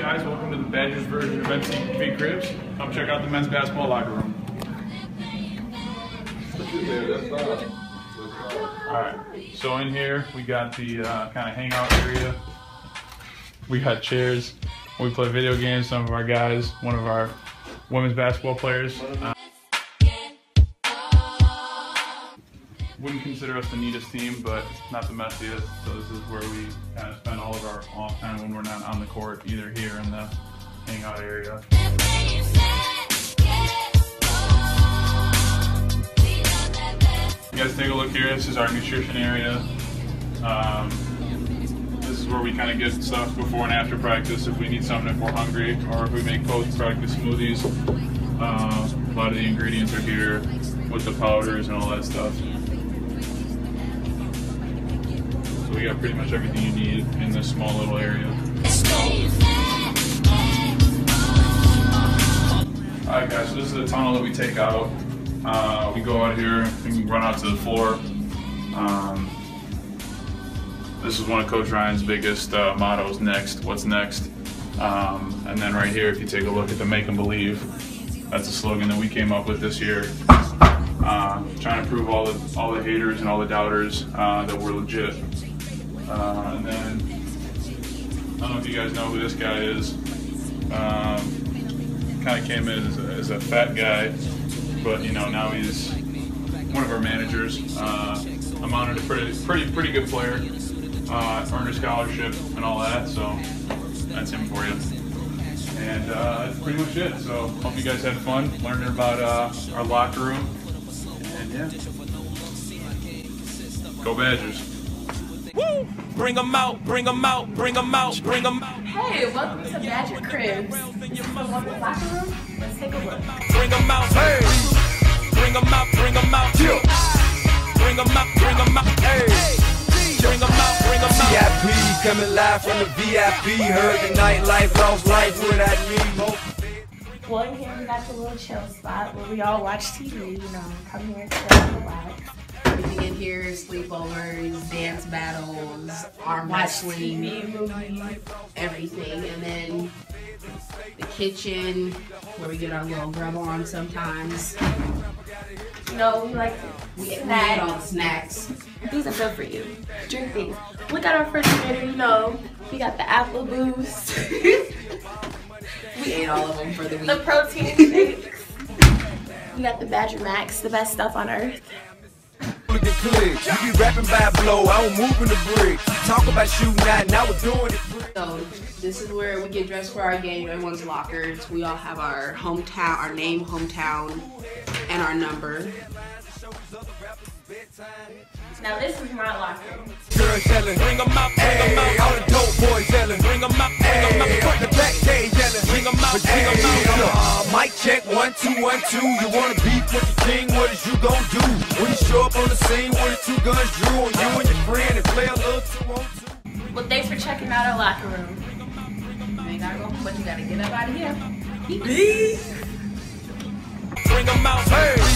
guys? Welcome to the Badgers version of MTV Cribs. Come check out the men's basketball locker room. Alright, so in here we got the uh, kind of hangout area. We got chairs. We play video games. Some of our guys, one of our women's basketball players. Uh, wouldn't consider us the neatest team, but not the messiest. So this is where we kind of spend all of our off time when we're not on the court, either here in the hangout area. You guys take a look here. This is our nutrition area. Um, this is where we kind of get stuff before and after practice if we need something if we're hungry or if we make post-practice smoothies. Uh, a lot of the ingredients are here with the powders and all that stuff. So we got pretty much everything you need in this small little area. Alright guys, so this is the tunnel that we take out. Uh, we go out here and run out to the floor. Um, this is one of Coach Ryan's biggest uh, mottos, next, what's next? Um, and then right here, if you take a look at the make and believe, that's a slogan that we came up with this year. Uh, trying to prove all the, all the haters and all the doubters uh, that we're legit. And then, I don't know if you guys know who this guy is. Um, kind of came in as a, as a fat guy, but you know now he's one of our managers. Uh, amounted a pretty pretty pretty good player. Uh, earned a scholarship and all that, so that's him for you. And uh, that's pretty much it. So hope you guys had fun learning about uh, our locker room. And yeah, go Badgers. Woo! Bring them out, bring them out, bring them out, bring them out. Hey, welcome to Badger Cribs. This is the women's locker room. Let's take a look. Bring them out, hey. Bring them out, bring them out. Bring them out, bring them out, hey. Bring them out, bring them out. VIP coming live from the VIP. Heard the nightlife, lost life without me. Well, in here we got the little chill spot where we all watch TV. You know, come here, chill, and relax. Everything in here sleepovers, dance battles, arm wrestling, everything. And then the kitchen where we get our little grub on sometimes. You know, we like We, Snacks. all the snacks. These are good for you. Drink these. Look at our refrigerator, you know. We got the apple boost, We ate all of them for the week. the protein shakes. We got the Badger Max, the best stuff on earth. Look click. You be rapping by blow, I don't move in the brick. Talk about shooting out, now we're doing it. So this is where we get dressed for our game. Everyone's lockers. We all have our hometown, our name, hometown, and our number. Now this is my locker. Girls yelling, Bring them out, bring them out. all the dope boys yelling. Bring them out, bring them out. from the back they yelling. Bring 'em out, bring 'em Hey, out. uh, mic check, one, two, one, two. You wanna beef with the king, what is you gon' do? Show up on the scene with two guns drew on you and your friend and play a little two on two. Well, thanks for checking out our locker room. You ain't gotta go, but you gotta get up out of here. Bring them out, hey.